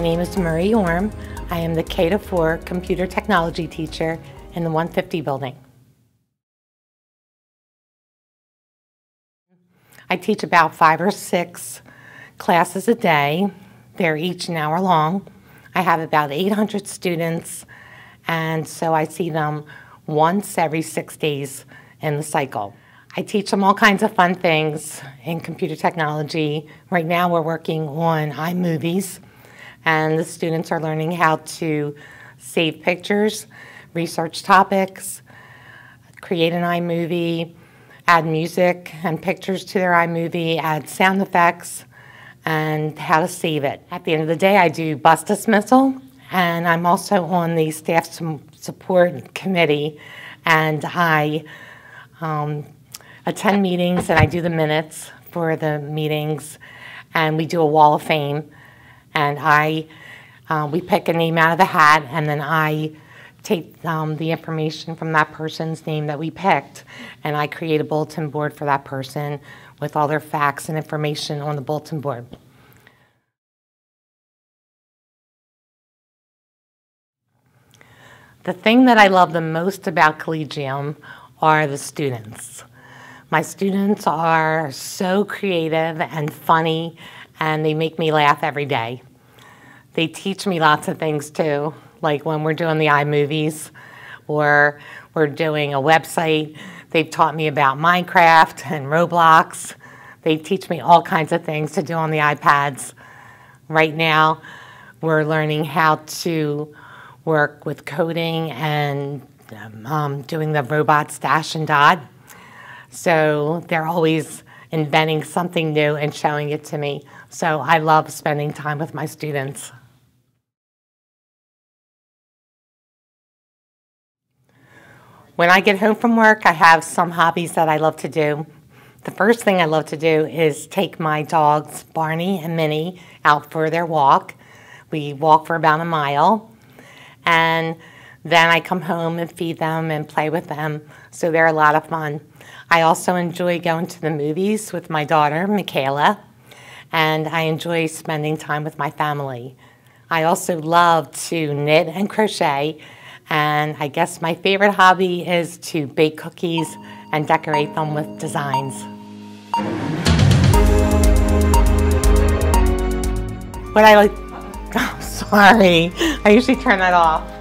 name is Marie Orme. I am the K to 4 computer technology teacher in the 150 building. I teach about five or six classes a day. They're each an hour long. I have about 800 students, and so I see them once every six days in the cycle. I teach them all kinds of fun things in computer technology. Right now, we're working on iMovies, and the students are learning how to save pictures, research topics, create an iMovie, add music and pictures to their iMovie, add sound effects, and how to save it. At the end of the day, I do bus dismissal, and I'm also on the staff support committee, and I um, attend meetings and I do the minutes for the meetings, and we do a wall of fame, and I uh, we pick a name out of the hat, and then I take um, the information from that person's name that we picked, and I create a bulletin board for that person with all their facts and information on the bulletin board. The thing that I love the most about Collegium are the students. My students are so creative and funny, and they make me laugh every day. They teach me lots of things too like when we're doing the iMovies or we're doing a website. They've taught me about Minecraft and Roblox. They teach me all kinds of things to do on the iPads. Right now, we're learning how to work with coding and um, doing the robots Dash and Dot. So they're always inventing something new and showing it to me. So I love spending time with my students. When I get home from work, I have some hobbies that I love to do. The first thing I love to do is take my dogs, Barney and Minnie, out for their walk. We walk for about a mile. And then I come home and feed them and play with them. So they're a lot of fun. I also enjoy going to the movies with my daughter, Michaela. And I enjoy spending time with my family. I also love to knit and crochet and I guess my favorite hobby is to bake cookies and decorate them with designs. What I like, oh, sorry. I usually turn that off.